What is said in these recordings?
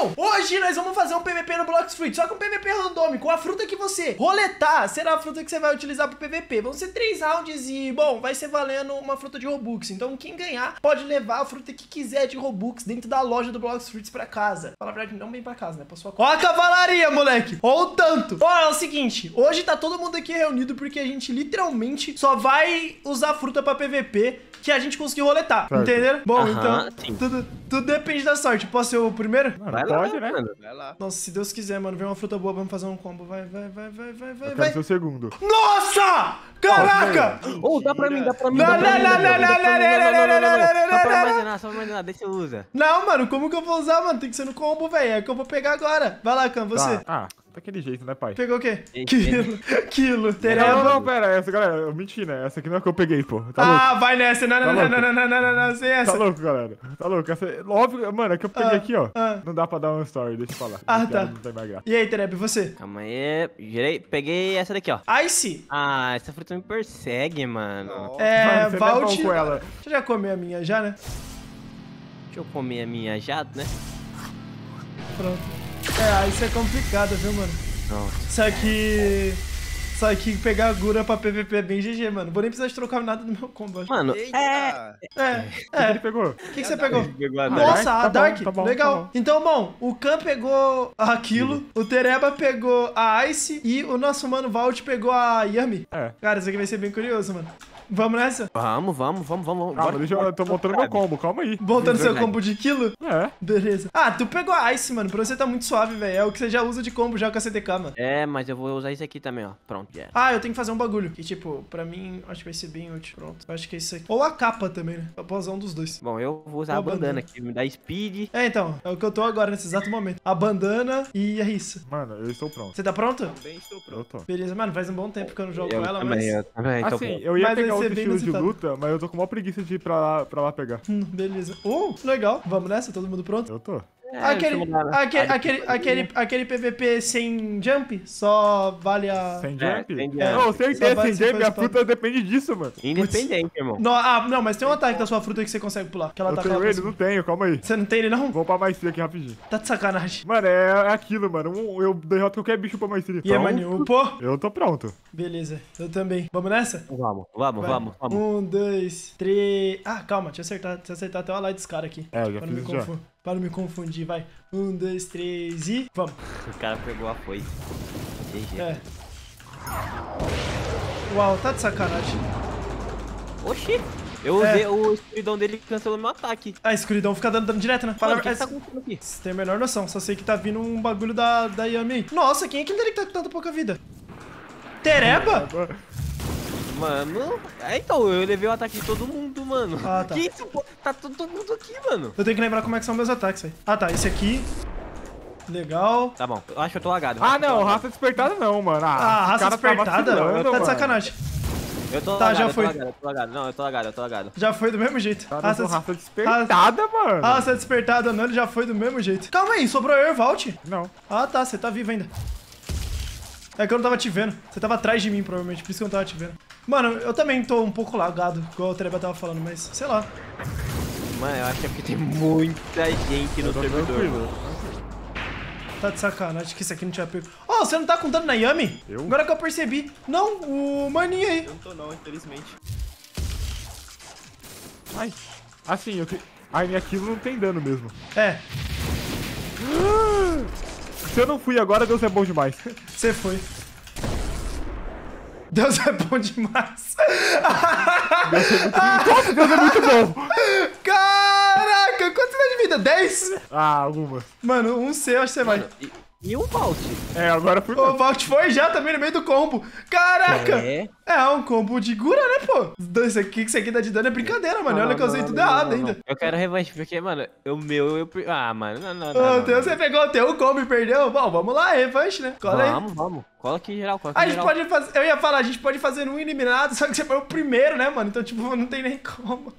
Bom, hoje nós vamos fazer um PVP no Blox Fruit, só que um PVP randômico. A fruta que você roletar será a fruta que você vai utilizar pro PVP. Vão ser três rounds e, bom, vai ser valendo uma fruta de Robux. Então quem ganhar pode levar a fruta que quiser de Robux dentro da loja do Blox Fruits pra casa. Fala a verdade, não bem pra casa, né? Pra sua Ó a cavalaria, moleque! Ó o tanto! Ó, é o seguinte, hoje tá todo mundo aqui reunido porque a gente literalmente só vai usar fruta pra PVP que a gente conseguiu roletar, Certo. entenderam? Bom, Aham, então, sim. tudo, tudo depende da sorte. Posso ser o primeiro? Vai pode, lá, né? mano. Vai lá. Nossa, se Deus quiser, mano, vem uma fruta boa, vamos fazer um combo. Vai, vai, vai, vai, vai, vai, Eu vai. quero ser o segundo. Nossa! Caraca! Ô, pra mim, dá pra mim. Não, dá pra não, mim, não, não, não, não, não, não, não, não, não, não. Só pra não, armazenar, só pra armazenar, deixa eu usar. Não, mano, como que eu vou usar, mano? Tem que ser no combo, velho. É que eu vou pegar agora. Vai lá, Cam, você. Tá. Ah, daquele jeito, né, pai? Pegou o quê? Quilo. Quilo. Não, Tereba. não, pera, essa, galera, eu menti, né? Essa aqui não é a que eu peguei, pô. Tá louco? Ah, vai nessa. Não, não, Tá não, louco? não, não, não, não, não, não, sem essa. Tá louco, galera. Tá louco. Essa, óbvio, mano, é que eu peguei Ah, aqui, ó. ah. Não dá pra dar um story, deixa eu falar. Ah, tá. Não tem mais graça. E aí, Tereb, você? Calma aí, girei, peguei essa daqui, ó. Ice. Ah, essa fruta me persegue, mano. Ó, É, Mano, você não é Valt. com ela. Você já comeu a minha já, né? Deixa eu comer a minha jato, né? Pronto. É, isso é complicado, viu, mano? Pronto. Só que. Só que pegar a Gura pra PVP é bem GG, mano. Vou nem precisar de trocar nada no meu combo. acho. Mano, Eita! é... É, é. ele pegou? O que, que você pegou? Pegou a Dark. Nossa, Dark? a Tá Dark, bom, tá bom, legal. tá bom. Então, bom, o Khan pegou aquilo, o Tereba pegou a Ice e o nosso mano Valt pegou a Yami. É. Cara, isso aqui vai ser bem curioso, mano. Vamos nessa? Vamos, vamos, vamos, vamos. Calma, deixa eu, eu tô montando meu combo, calma aí. Voltando seu combo de quilo? É. Beleza. Ah, tu pegou a Ice, mano. Pra você tá muito suave, velho. É o que você já usa de combo já com a CDK, mano. É, mas eu vou usar isso aqui também, ó. Pronto, já. Ah, eu tenho que fazer um bagulho. Que, tipo, pra mim, acho que vai ser bem útil. Pronto. Eu acho que é isso aqui. Ou a capa também, né? Eu posso usar um dos dois. Bom, eu vou usar a bandana bandana? aqui, me dá speed. É, então. É o que eu tô agora, nesse exato momento. A bandana e é isso. Mano, eu estou pronto. Você tá pronto? Também estou Eu pronto. tô. Beleza, mano. Faz um bom tempo que eu não jogo Eu com ela, também, mas... eu também, tô Assim, pronto. eu ia Mas pegar ser outro bem estilo de luta, mas eu tô com uma preguiça de ir pra lá, pra lá pegar. Hum, beleza. Uh, legal. Vamos nessa? Todo mundo pronto? Eu tô. É, aquele, né? aquele, Ah, aquele, aquele, aquele PVP sem jump só vale a... Sem É, jump? sem jump. É, Não, certeza, sem se jump, a fruta depende disso, mano. Independente, irmão. Não, ah, não, mas tem um ataque da sua fruta que você consegue pular. Que ela Eu tá tenho ele? Não tenho, calma aí. Você não tem ele, não? Vou pra maestria aqui rapidinho. Tá de sacanagem. Mano, é, é aquilo, mano. Um- eu derroto qualquer bicho pra maestria. E aí, Então, maninho, upou? Eu tô pronto. Beleza, eu também. Vamos nessa? Vamos, vamos, Vai. vamos, vamos. Um, dois, três. Ah, calma, deixa eu acertar, deixa eu acertar até o light desse cara aqui. É, eu já Pra não, me fiz isso já. Pra não me confundir, vai. Um, dois, três e. Vamos. O cara pegou a foice. GG. É. Uau, tá de sacanagem. Oxi! Eu É. usei o escuridão dele que cancelou meu ataque. A escuridão fica dando dano direto, né? Fala, Mano, que, é, que tá acontecendo aqui? Você tem a menor noção, só sei que tá vindo um bagulho da, da Yami aí. Nossa, quem é aquele dele que tá com tanta pouca vida? Tereba? Mano, é, então, eu levei o ataque de todo mundo, mano. Ah, tá. Que isso, pô? Tá todo mundo aqui, mano. Eu tenho que lembrar como é que são meus ataques aí. Ah, tá, esse aqui. Legal. Tá bom, eu acho que eu tô lagado. Ah, não, raça despertada não, mano. Ah, Ah, raça cara tá despertada? tá de sacanagem. Eu tô Tá, lagado, já eu tô foi. lagado, eu tô lagado. Não, eu tô lagado, eu tô lagado. Já foi do mesmo jeito. Cara, Raça, des- raça despertada, mano. raça despertada não, ele já foi do mesmo jeito. Calma aí, sobrou eu o Valt. Não. Ah, tá, você tá vivo ainda. É que eu não tava te vendo. Você tava atrás de mim, provavelmente, por isso que eu não tava te vendo. Mano, eu também tô um pouco lagado, igual o Treba tava falando, mas sei lá. Mano, eu acho que é porque tem muita gente no servidor. tranquilo. Tá de sacanagem que isso aqui não tinha pego. Oh, você não tá contando na Yami? Eu? Agora que eu percebi. Não, o maninho aí. Eu não tô não, infelizmente. Ai. Assim, eu que... Ai, aquilo não tem dano mesmo. É, Se eu não fui agora, Deus é bom demais. você foi. Deus é bom demais. Nossa, Deus é muito bom. Caraca, quanto você tá de vida? 10? Ah, algumas. Mano, um C, eu acho que você vai. E, um Vault? É, agora fui. O Valt foi já também no meio do combo. Caraca! É? É, um combo de Gura, né, pô? Isso aqui que isso aqui dá de dano é brincadeira, mano. Não, Olha que eu não, usei não, tudo não, errado não, ainda. Eu quero revanche, porque, mano, o meu, eu... Ah, mano, não, não, não. Não, Deus, não. você pegou o teu combo e perdeu? Bom, vamos lá, revanche, né? Cola aí. Vamos, vamos. Cola aqui geral, cola aqui A gente geral. pode fazer. Eu ia falar, a gente pode fazer um eliminado, só que você foi o primeiro, né, mano? Então, tipo, não tem nem como.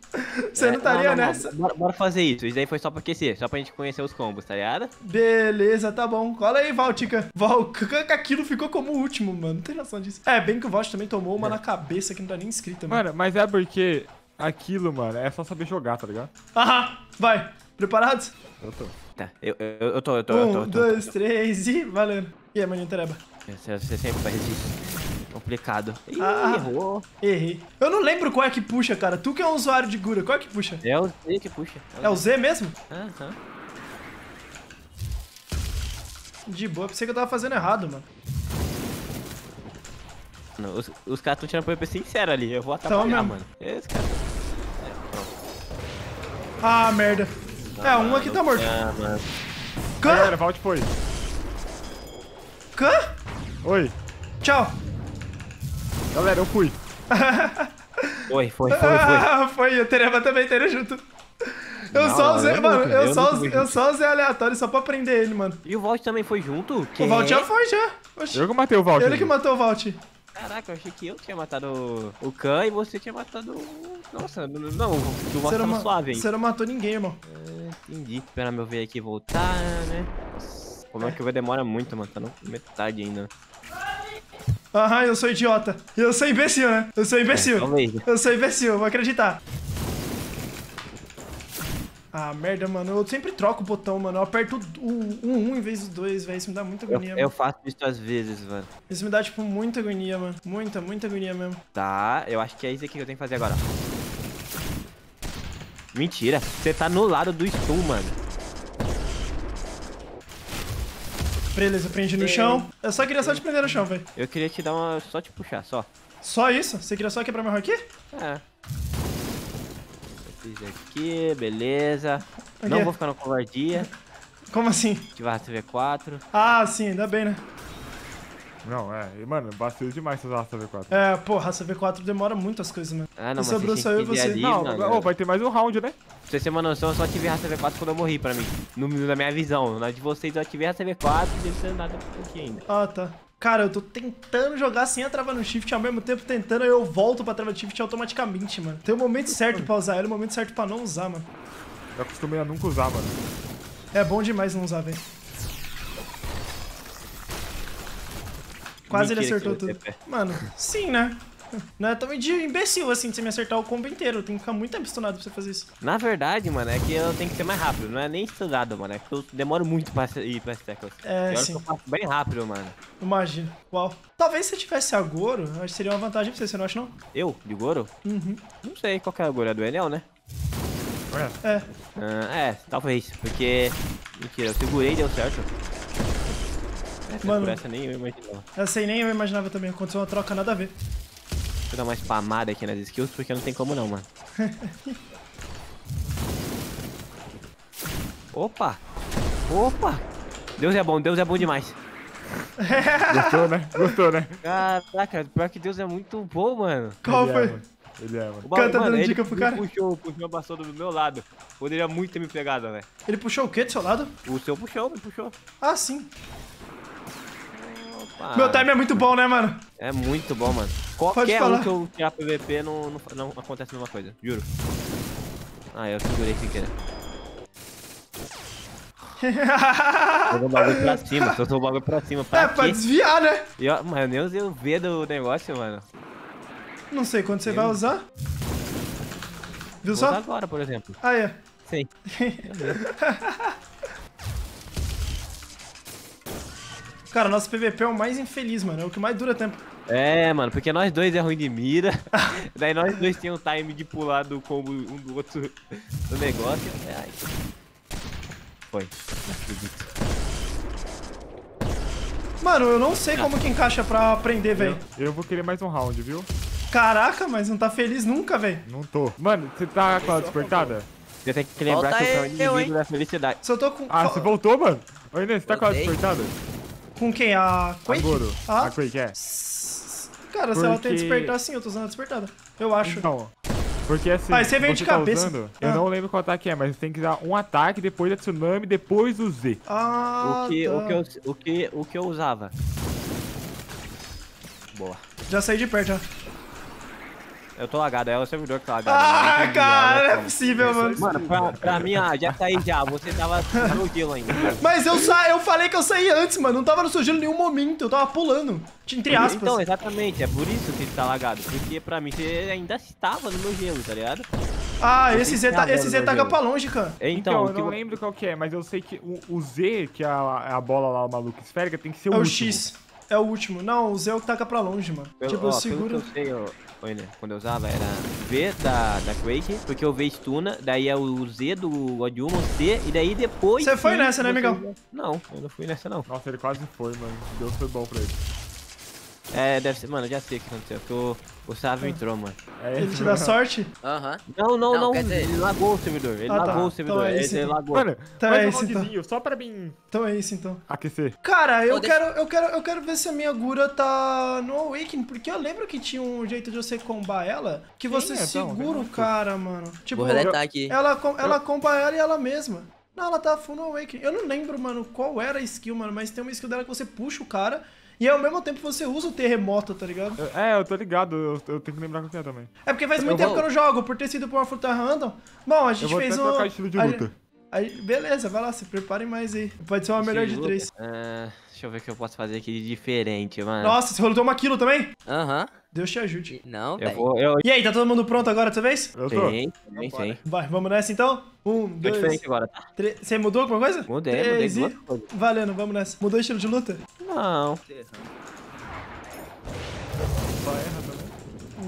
Você É, não estaria não, nessa. Bora, bora fazer isso. Isso daí foi só pra aquecer, só pra gente conhecer os combos, tá ligado? Beleza, tá bom. Cola aí, Valtica. Val, aquilo ficou como o último, mano. Não tem noção disso. É, bem que o Valt também tomou uma na cabeça que não tá nem escrita, mano. Mano, mas é porque aquilo, mano, é só saber jogar, tá ligado? Aham, vai. Preparados? Eu tô. Tá, eu, eu, eu tô, eu tô, eu tô. Um, eu tô. dois, três e valendo. E aí, maninho Tereba? Você, você sempre faz isso. Complicado. Ih, Ah. errou. Errei. Eu não lembro qual é que puxa, cara. Tu que é um usuário de Gura, qual é que puxa? É o Z que puxa. É o Z mesmo? Aham. De boa, pensei que eu tava fazendo errado, mano. Não, Os, os caras tão tirando PVP sincero ali. Eu vou atrapalhar, mesmo. mano. Esse cara. Ah, merda. É, um aqui tá morto. Ah, mano. Galera, Cã? Vault foi. Cã? Oi. Tchau. Galera, eu fui. Foi, foi, foi, foi. Ah, foi, o Tereba também indo junto. Eu Não, só usei, eu mano, nunca- eu, eu só, eu só usei aleatório só pra prender ele, mano. E o Vault também foi junto? Que? O Valt já foi, já. Oxi. Eu que matei o Vault. Ele que matou o Valt. Caraca, eu achei que eu tinha matado o- Khan e você tinha matado o... Nossa, não, o Vault Você não, tava ma- suave, hein? você não matou ninguém, irmão. Entendi. Esperar meu ver aqui voltar, né? Como é que o ver demora muito, mano? Tá no metade ainda. Aham, eu sou idiota. Eu sou imbecil, né? Eu sou imbecil. Talvez. Eu sou imbecil, vou acreditar. Ah, merda, mano. Eu sempre troco o botão, mano. Eu aperto o 1 um, um em vez do 2, velho. Isso me dá muita Eu, agonia, eu mano. faço isso às vezes, mano. Isso me dá, tipo, muita agonia, mano. Muita, muita agonia mesmo. Tá, eu acho que é isso aqui que eu tenho que fazer agora. Mentira, você tá no lado do stun, mano. Beleza, prendi no chão. Eu só queria só te prender no chão, velho. Eu queria te dar uma. só te puxar, só. Só isso? Você queria só quebrar meu aqui? É. Aqui, beleza. Não vou ficar no covardia. Como assim? Ativar a CV4. Ah, sim, ainda bem, né? Não, é. e, Mano, bateu demais essa raça V4. É, porra, raça V4 demora muito as coisas, mano. Ah, não, E sobrou só eu e você. ali, Não, mano. ô, vai ter mais um round, né? Pra você ter uma noção, eu só ativei a CV4 quando eu morri pra mim. No, na minha visão. Na de vocês eu ativei a CV4 e deve ter nada um pouquinho ainda. Ah, tá. Cara, eu tô tentando jogar sem a trava no shift, ao mesmo tempo tentando, aí eu volto pra trava de shift automaticamente, mano. Tem o momento certo pra usar ela e o momento certo pra não usar, mano. Eu acostumei a nunca usar, mano. É bom demais não usar, velho. Quase ele Mentira acertou que tudo. Mano, sim, né? Não é tão de imbecil assim de você me acertar o combo inteiro. Tem que ficar muito abstinado pra você fazer isso. Na verdade, mano, é que eu tenho que ser mais rápido. Não é nem estudado, mano. É que eu demoro muito pra ir pra esse teclas. É, sim. que eu faço bem rápido, mano. Imagina. Uau. Talvez se tivesse a Goro, acho que seria uma vantagem pra você, você não acha não? Eu, de Goro? Uhum. Não sei qual que é o Goro. É do Enel, né? É. É. Ah, é, talvez. Porque. Mentira, eu segurei e deu certo. Essa, Mano. essa nem eu imaginava. Essa aí nem eu imaginava também. Aconteceu uma troca nada a ver. Deixa eu dar uma spamada aqui nas skills, porque não tem como não, mano. Opa! Opa! Deus é bom, Deus é bom demais. Gostou, né? Gostou, né? Caraca, pior que Deus é muito bom, mano. Qual Ele foi? É, mano. Ele é, mano. O cara tá mano, dando ele dica pro cara? puxou, puxou a do meu lado. Poderia muito ter me pegado, velho. Ele puxou o quê do seu lado? O seu puxou, me puxou. Ah, sim. Meu time é muito bom, né, mano? É muito bom, mano. Qualquer um que eu tirar PVP não, não, não acontece a mesma coisa, juro. Ah, eu segurei sem querer. Jogou o bagulho pra cima, soltou o bagulho pra cima. Pra é, pra quê? desviar, né? E, ó, Mas eu nem usei o V do negócio, mano. Não sei quando você vai usar. Viu Vou usar só? agora, por exemplo. Ah, é. Sim. Cara, nosso PVP é o mais infeliz, mano. É o que mais dura tempo. É, mano, porque nós dois é ruim de mira. Daí nós dois tem um time de pular do combo um do outro do negócio. É, ai. Foi. Não acredito. Mano, eu não sei como que encaixa pra aprender, velho. Eu vou querer mais um round, viu? Caraca, mas não tá feliz nunca, velho. Não tô. Mano, você tá com a despertada? Você tem que lembrar Volta que eu sou eu, inimigo da felicidade. Se eu tô com. Ah, você voltou, mano? Oi, Inês, você tá com a despertada? Com quem? A Quake? Agora. Ah. A Quake, é. Cara, se ela tem Porque- despertar sim, eu tô usando a despertada. Eu acho. Então, porque assim, Ah, você vem de tá cabeça. usando, Ah. eu não lembro qual ataque é, mas tem que dar um ataque, depois a tsunami, depois o Z. Ah, o, que, tá. o, que eu, o, que, o que eu usava? Boa. Já saí de perto, já. Eu tô lagado, é o servidor que tá lagado. Ah, não entendi cara, não é possível, mano. Mano, pra, pra mim, ah, já saí já. Você tava no gelo ainda. Mas eu, sa eu falei que eu saí antes, mano. Não tava no seu gelo em nenhum momento. Eu tava pulando. Entre aspas. Então, exatamente, é por isso que tá lagado. Porque pra mim você ainda estava no meu gelo, tá ligado? Ah, esse Z, tá, é esse Z taca do pra longe, cara. Então, Então, eu que não eu- lembro qual que é, mas eu sei que o, o Z, que é a, é a bola lá, o maluco esférica, tem que ser o É o último. X. É o último. Não, o Z é o que taca pra longe, mano. Eu, tipo, ó, eu pelo seguro. que eu sei, ó, olha, quando eu usava era V da, da Quake, porque o V stuna, daí é o Z do God Human, C, e daí depois... Você foi nessa, né, amigão? Não, eu não fui nessa não. Nossa, ele quase foi, mano. Deus foi bom pra ele. É, deve ser, mano, eu já sei o que aconteceu, porque o, o Sávio entrou, mano. É Ele te dá sorte? Aham. Não, não, Não, não, quer dizer- ele lagou o servidor, ele Ah, tá. lagou o Então servidor, é ele, então. lagou. Mano, Então faz é um isso, então. só pra mim Então é isso, então. aquecer. Cara, eu quero, eu quero, eu quero, eu quero ver se a minha Gura tá no Awakening, porque eu lembro que tinha um jeito de você combar ela, que Sim, você então, segura o cara, mano. Tipo, Vou aqui. ela, ela comba ela e ela mesma. Não, ela tá full no Awakening. Eu não lembro, mano, qual era a skill, mano, mas tem uma skill dela que você puxa o cara e ao mesmo tempo você usa o terremoto, tá ligado? Eu- É, eu tô ligado, eu, eu tenho que lembrar qual que é também. É porque faz Eu muito tempo vou- que eu não jogo, por ter sido por uma fruta random. Bom, a gente Eu vou fez até um. trocar estilo de luta. Aí, beleza, vai lá, se preparem mais aí. Pode ser uma melhor de três. Ah, deixa eu ver o que eu posso fazer aqui de diferente, mano. Nossa, você roletou uma kill também? Aham. Deus te ajude. Não, eu velho. vou, eu... E aí, tá todo mundo pronto agora dessa vez? Eu tô. Tem, tem, tem. Vai, vamos nessa então? Um, Tô dois, diferente agora, tá? três. Você mudou alguma coisa? Mudei, mudei Três e- duas coisas. Valendo, vamos nessa. Mudou o estilo de luta? Não.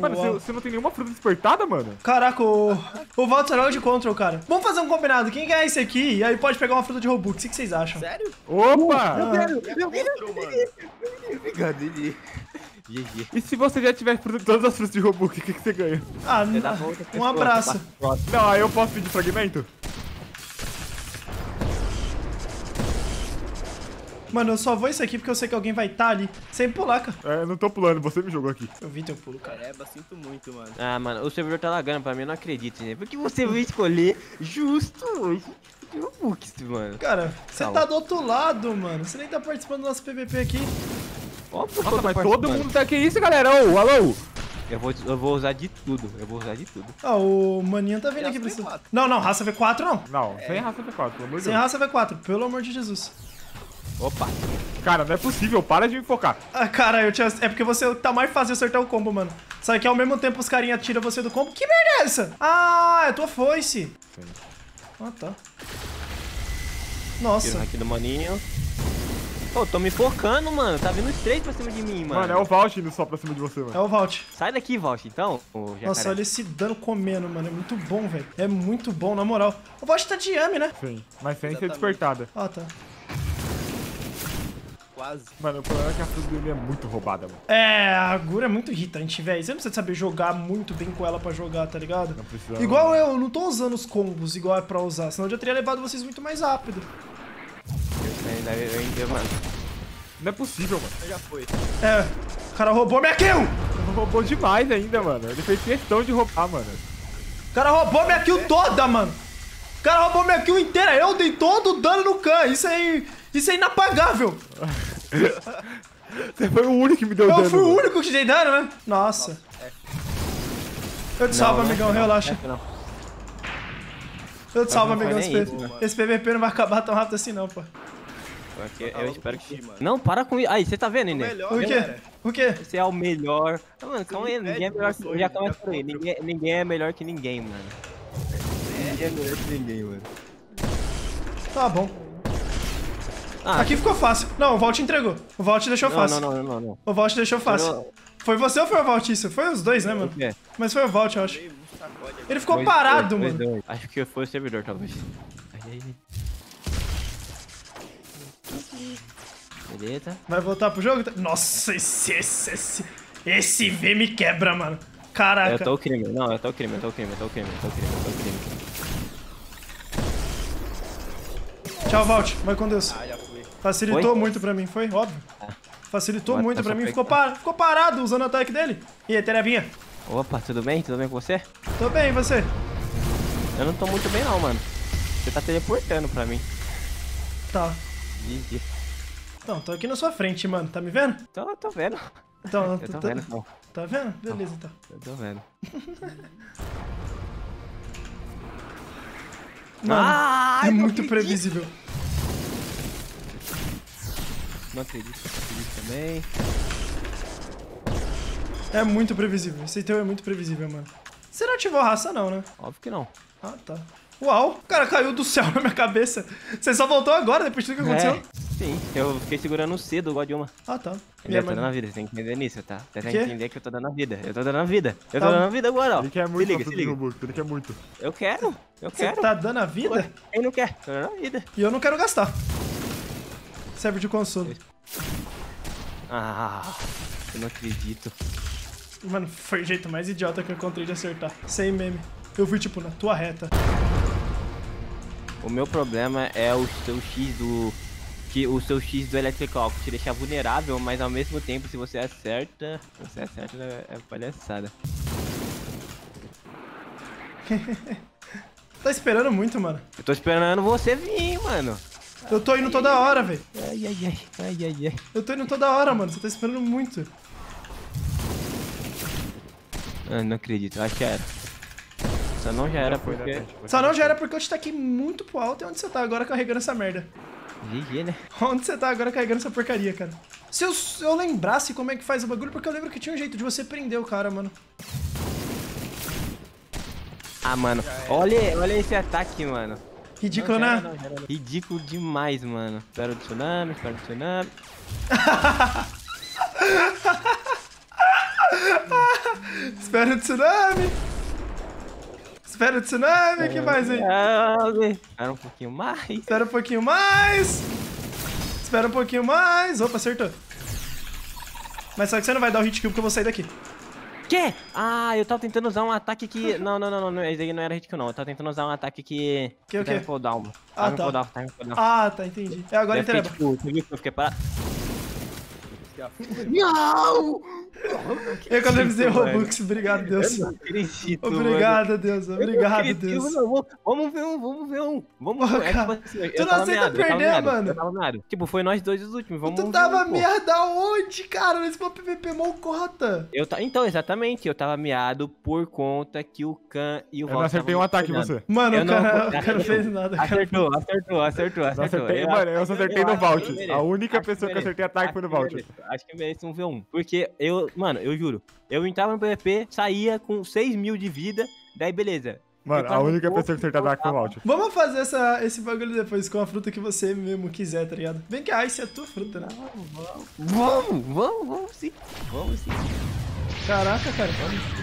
Mano, você, você não tem nenhuma fruta despertada, mano? Caraca, o, o Walter é de control, cara. Vamos fazer um combinado. Quem ganhar esse aqui, aí pode pegar uma fruta de Robux. O que que vocês acham? Sério? Opa! Obrigado, GG. GG. E se você já tiver todas as frutas de Robux, o que, que você ganha? Ah, Você dá n- pra outra um abraço. Não, aí eu posso pedir fragmento? Mano, eu só vou isso aqui porque eu sei que alguém vai estar ali. Sem pular, cara. É, eu não tô pulando, você me jogou aqui. Eu vi teu pulo, cara. Caramba, sinto muito, mano. Ah, mano, o servidor tá lagando pra mim, eu não acredito, né? Por que você vai escolher justo hoje o Books, mano? Cara, você tá do outro lado, mano. Você nem tá participando do nosso PVP aqui. Óbvio Nossa, mas todo mundo tá... Que isso, galera? Ô, alô? Eu vou, eu vou usar de tudo, eu vou usar de tudo. Ah, o maninho tá vindo aqui pra você. V4. Não, não, raça V4 não. Não, sem raça V4, pelo amor de Sem Deus. raça V4, pelo amor de Jesus. Opa, Cara, não é possível, para de me focar. Ah, cara, eu tinha... é porque você tá mais fácil de acertar o combo, mano. Sabe que ao mesmo tempo os carinha tiram você do combo. Que merda é essa? Ah, é tua foice. Sim. Ah, tá. tiro Nossa. aqui do maninho. Pô, tô me focando, mano. Tá vindo os três pra cima de mim, mano. Mano, é o Vault indo só pra cima de você, É mano. o Valt. Sai daqui, Valt, então. ô Nossa, olha esse dano comendo, mano. É muito bom, velho. É muito bom, na moral. O Valt tá de Yami, né? Sim, mas sem ser despertada. Ah, tá. Quase. Mano, o problema é que a fruta dele é muito roubada, mano. É, a Gura é muito irritante, velho. Você não precisa saber jogar muito bem com ela pra jogar, tá ligado? Não precisa... Igual eu, não tô usando os combos igual é pra usar, senão eu já teria levado vocês muito mais rápido. Eu mano. Não é possível, mano. Já foi. É, o cara roubou minha kill! Ele roubou demais ainda, mano. Ele fez questão de roubar, mano. O cara roubou minha kill toda, mano. O cara roubou minha kill inteira. Eu dei todo o dano no Khan. Isso aí, isso é inapagável. Você foi o único que me deu Eu dano. fui o único que te dei dano, né? Nossa. Eu te salvo, Não, não é amigão, que não, relaxa. não é que não. Eu te salvo, não amigão. Esse, isso, esse PVP não vai acabar tão rápido assim, não, pô. Porque Tá eu logo espero que. mano. Não, para com isso. Aí, você tá vendo, Inê? O quê? galera. O quê? Você é o melhor. Ah, Mano, calma aí, ninguém é melhor que. Já por aí. Ninguém, ninguém é melhor que ninguém, mano. Ninguém é melhor que ninguém, mano. Tá bom. Ah, Aqui ficou fácil. Não, o Vault entregou. O Vault deixou não, fácil. não, não, não, não. O Vault deixou fácil. Não, Foi você ou foi o Vault isso? Foi os dois, né, mano? quê? Mas foi o Vault, eu acho. Ele ficou Foi parado, dois, mano. dois. Acho que foi o servidor, talvez. Ai, ai, ai. Beleza. Vai voltar pro jogo? Nossa, esse, esse, esse, esse V me quebra, mano. Caraca. Eu tô o crime. Não, eu tô o crime, eu tô o crime, eu tô o crime, eu tô o crime, tô o crime. Tchau, Vault. Vai com Deus. Ah. Facilitou Foi? muito pra mim, foi? Óbvio. Facilitou Agora muito pra mim. Ficou, par... Ficou parado usando o ataque dele. E aí, Terebinha? Opa, tudo bem? Tudo bem com você? Tô bem, e você? Eu não tô muito bem não, mano. Você tá teleportando pra mim. Tá. Então, tô aqui na sua frente, mano. Tá me vendo? Tô, tô vendo. Então, Eu tô tá- vendo, não. Tá vendo? Beleza, então. Eu tô vendo. Mano, é muito acredito. previsível. Não acredito, não acredito também. É muito previsível. Esse teu é muito previsível, mano. Você não ativou raça, não, né? Óbvio que não. Ah, tá. Uau, o cara caiu do céu na minha cabeça. Você só voltou agora, depois de tudo que aconteceu? É, sim, eu fiquei segurando o C do God de uma. Ah, tá. Eu Minha tô mãe- dando a vida, você tem que entender nisso, tá? Você tem que entender que eu tô dando a vida. Eu tô dando a vida. Eu Tá. tô dando a vida agora, ó. Ele quer se muito liga, a se fruta de liga. Robux, ele quer muito. Eu quero, eu Você quero. tá dando a vida? Quem não quer? Tô dando a vida. E eu não quero gastar. Serve de consolo. Ah, eu não acredito. Mano, foi o jeito mais idiota que eu encontrei de acertar. Sem meme. Eu fui, tipo, na tua reta. O meu problema é o seu X do. Que o seu X do Electrical, que te deixa vulnerável, mas ao mesmo tempo, se você acerta. Se você acerta, é é palhaçada. Tá esperando muito, mano. Eu tô esperando você vir, mano. Eu tô indo toda hora, velho. Ai, ai, ai, ai, ai, ai. Eu tô indo toda hora, mano. Você tá esperando muito. Ah, não acredito, acho que era. Só não já era porque. Só não já era porque eu te taquei muito pro alto. E onde você tá agora carregando essa merda? GG, né? Onde você tá agora carregando essa porcaria, cara? Se eu, se eu lembrasse como é que faz o bagulho, porque eu lembro que tinha um jeito de você prender o cara, mano. Ah, mano, olha, olha esse ataque, mano. Ridículo, Não, né? não, não. Ridículo demais, mano. Espera o tsunami, espera o tsunami. Espera o tsunami. Espera o tsunami. O que mais aí? Ah, Espera um pouquinho mais. Espera um pouquinho mais. Espera um pouquinho mais. Opa, acertou. Mas só que você não vai dar o hit kill porque eu vou sair daqui. Quê? Ah, eu tava tentando usar um ataque que. Não, não, não, não. Esse aí não era hit kill, não. Eu tava tentando usar um ataque que. Que o quê? cooldown. Ah, tá. cooldown, em cooldown. Ah, tá, entendi. É agora Eu fiquei, entrega. tipo, você viu que eu fiquei parado? Eu economizei Mano. Robux, obrigado, Deus. Eu não acredito, mano. Obrigado, Deus. Eu não Obrigado, acredito, Deus. mano. Vamos- ver um, vamos ver um. Vamos ver um. É cara, tipo assim, eu tu não aceita meado, eu perder, meado, mano. Eu tava meado. Tipo, foi nós dois os últimos. Vamos Tu tava um, merda onde, cara? Nesse meu PVP mal cota. Eu ta... Então, exatamente, eu tava meado por conta que o Khan e o Eu não Val acertei um ataque em você. Mano, Eu o não- cara, não fez nada. cara. Acertou, acertou, acertou, Não acertou. acertei, mano, eu só acertei eu no Vault. A única pessoa que merece. acertei ataque foi no Vault. Acho que merece um V1. Porque eu, mano, eu juro, eu entrava no PVP, saía com 6 mil de vida, daí beleza. Mano, a única um pessoa que acertou ataque foi no Vault. Vamos fazer essa, esse bagulho depois com a fruta que você mesmo quiser, tá ligado? Que a Ice é tua fruta, né? Vamos, vamos, vamos sim. Vamos sim. Caraca, cara. Ele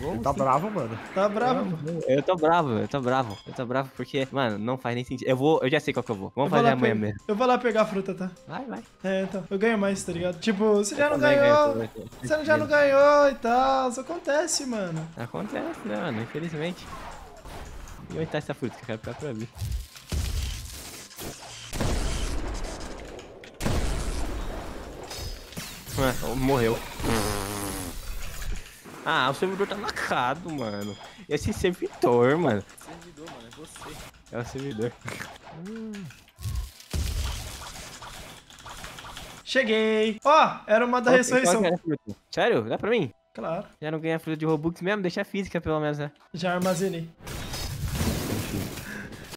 Vamos tá sim. bravo, mano. Tá bravo, mano. Eu tô bravo, eu tô bravo. Eu tô bravo porque, mano, não faz nem sentido. Eu vou, eu já sei qual que eu vou. Vamos Eu fazer amanhã pe- mesmo. Eu vou lá pegar a fruta, tá? Vai, vai. É, então. Eu ganho mais, tá ligado? Tipo, você já Eu não ganhou. ganho, eu- eu- Você já não ganhou e tal. Isso acontece, mano. Acontece, né, mano? Infelizmente. E onde tá essa fruta que eu quero pegar pra mim? Ah, morreu. Ah, o servidor tá lacrado, mano. Esse servidor, mano. Servidor, mano, é você. É o servidor. Cheguei. Ó, era uma da que- ressurreição. Sério? Dá pra mim? Claro. Já não ganha fruta de Robux mesmo? Deixa a física, pelo menos, né? Já armazenei.